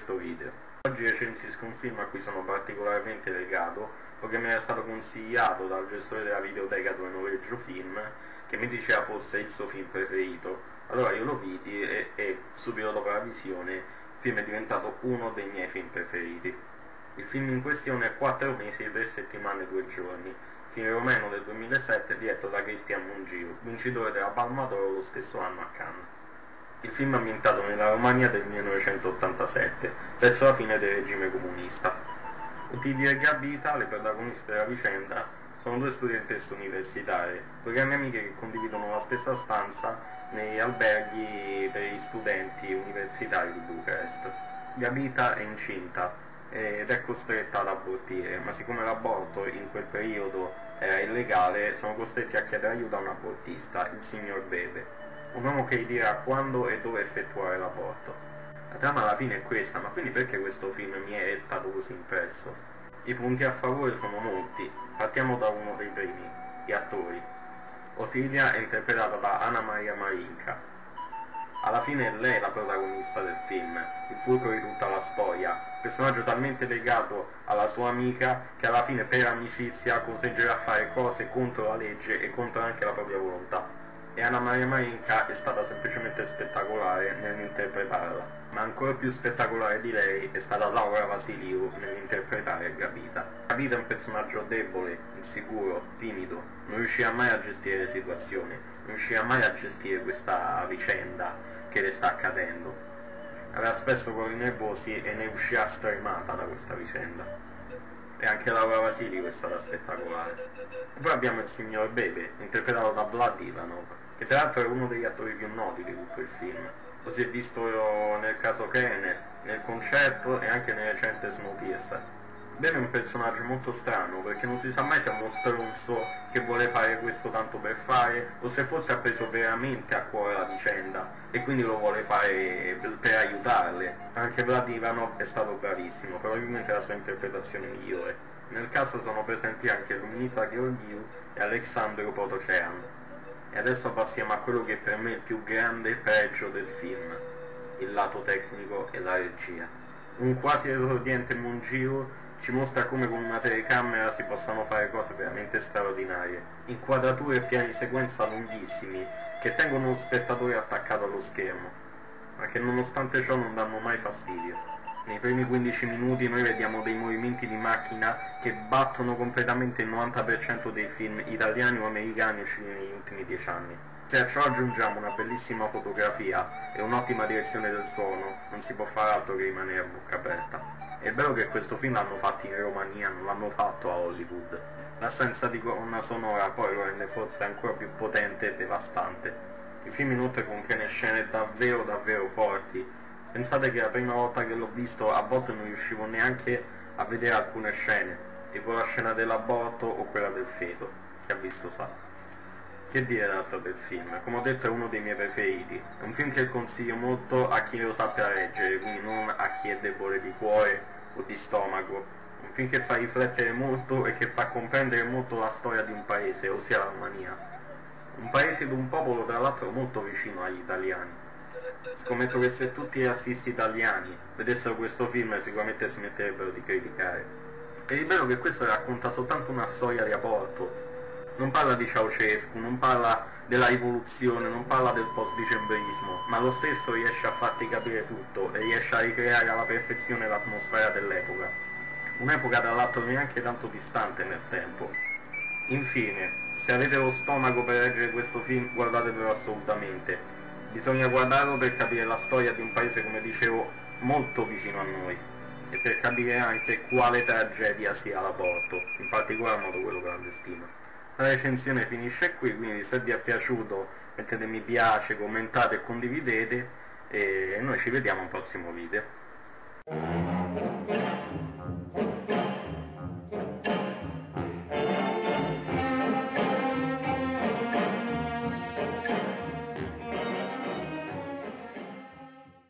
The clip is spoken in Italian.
questo video. Oggi recensisco un film a cui sono particolarmente legato poiché mi era stato consigliato dal gestore della videoteca dove noleggio film che mi diceva fosse il suo film preferito. Allora io lo vidi e, e subito dopo la visione il film è diventato uno dei miei film preferiti. Il film in questione è 4 mesi, 3 settimane e 2 giorni, film romeno del 2007 diretto da Cristian Mungio, vincitore della Palma d'Oro lo stesso anno a Cannes. Il film è ambientato nella Romania del 1987, verso la fine del regime comunista. Otilia e Gabi Ita, le protagoniste della vicenda, sono due studentesse universitarie, due grandi amiche che condividono la stessa stanza negli alberghi per gli studenti universitari di Bucarest. Gabita è incinta ed è costretta ad abortire, ma siccome l'aborto in quel periodo era illegale, sono costretti a chiedere aiuto a un abortista, il signor Bebe un uomo che gli dirà quando e dove effettuare l'aborto. La trama alla fine è questa, ma quindi perché questo film mi è stato così impresso? I punti a favore sono molti, partiamo da uno dei primi, gli attori. Otilia è interpretata da Anna Maria Marinka. Alla fine è lei la protagonista del film, il fulcro di tutta la storia, personaggio talmente legato alla sua amica che alla fine per amicizia costringerà a fare cose contro la legge e contro anche la propria volontà e Anna Maria Marinka è stata semplicemente spettacolare nell'interpretarla. Ma ancora più spettacolare di lei è stata Laura Vasiliu nell'interpretare Gabita. Gabita è un personaggio debole, insicuro, timido, non riuscirà mai a gestire le situazioni, non riuscirà mai a gestire questa vicenda che le sta accadendo. Avrà spesso cuori nervosi e ne uscirà stremata da questa vicenda. E anche Laura Vasiliu è stata spettacolare. E poi abbiamo il signor Bebe, interpretato da Vlad Ivanov, che tra l'altro è uno degli attori più noti di tutto il film. Lo si è visto nel caso Keynes, nel concerto e anche nel recente Snowpiercer. Ben è un personaggio molto strano perché non si sa mai se è uno stronzo che vuole fare questo tanto per fare o se forse ha preso veramente a cuore la vicenda e quindi lo vuole fare per, aiutarle. Anche Vlad Ivanov è stato bravissimo, probabilmente la sua interpretazione migliore. Nel cast sono presenti anche Lumita Georgiou e Alexandro Potocean. E adesso passiamo a quello che per me è il più grande pregio del film, il lato tecnico e la regia. Un quasi esordiente Mungiro ci mostra come con una telecamera si possano fare cose veramente straordinarie. Inquadrature e piani sequenza lunghissimi che tengono lo spettatore attaccato allo schermo, ma che nonostante ciò non danno mai fastidio. Nei primi 15 minuti noi vediamo dei movimenti di macchina che battono completamente il 90% dei film italiani o americani usciti negli ultimi 10 anni. Se a ciò aggiungiamo una bellissima fotografia e un'ottima direzione del suono, non si può fare altro che rimanere a bocca aperta. È vero che questo film l'hanno fatto in Romania, non l'hanno fatto a Hollywood. L'assenza di colonna sonora poi lo rende forse ancora più potente e devastante. Il film inoltre contiene scene davvero davvero forti, Pensate che la prima volta che l'ho visto a volte non riuscivo neanche a vedere alcune scene, tipo la scena dell'aborto o quella del feto, chi ha visto sa. Che dire d'altro del film? Come ho detto è uno dei miei preferiti, è un film che consiglio molto a chi lo sappia leggere, quindi non a chi è debole di cuore o di stomaco, un film che fa riflettere molto e che fa comprendere molto la storia di un paese, ossia la Romania. Un paese ed un popolo tra l'altro molto vicino agli italiani Scommetto che se tutti i razzisti italiani vedessero questo film sicuramente smetterebbero di criticare. E il bello che questo racconta soltanto una storia di aborto. Non parla di Ceausescu, non parla della rivoluzione, non parla del post-dicembrismo, ma lo stesso riesce a farti capire tutto e riesce a ricreare alla perfezione l'atmosfera dell'epoca. Un'epoca tra l'altro neanche tanto distante nel tempo. Infine, se avete lo stomaco per leggere questo film, guardatelo assolutamente Bisogna guardarlo per capire la storia di un paese, come dicevo, molto vicino a noi e per capire anche quale tragedia sia l'aborto, in particolar modo quello clandestino. La recensione finisce qui, quindi se vi è piaciuto mettete mi piace, commentate e condividete e noi ci vediamo al prossimo video.